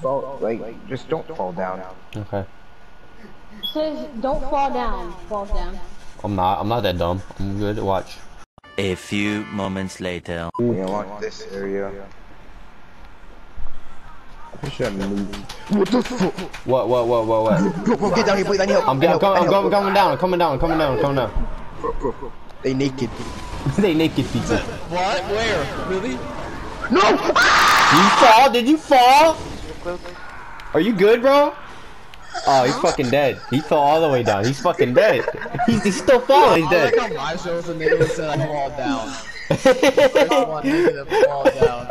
fall, like, just don't fall down. Okay. It says don't fall down. Fall down. I'm not. I'm not that dumb. I'm good. Watch. A few moments later. We unlock this area. I should have. What the fuck? What? What? What? What? What? Bro, bro, get down here, please. I need help. I'm, I need I'm, help, coming, I I'm, need coming, help. coming down. I'm coming down. I'm coming down. I'm coming down. Bro, bro, bro. They naked. they naked pizza. What? Where? Really? No! Ah! Did you fall? Did you fall? Are you good, bro? Oh, he's fucking dead. He fell all the way down. He's fucking dead. He's, he's still falling. He's I like dead. how my shows the nigga that said I fall down. First one nigga that fall down.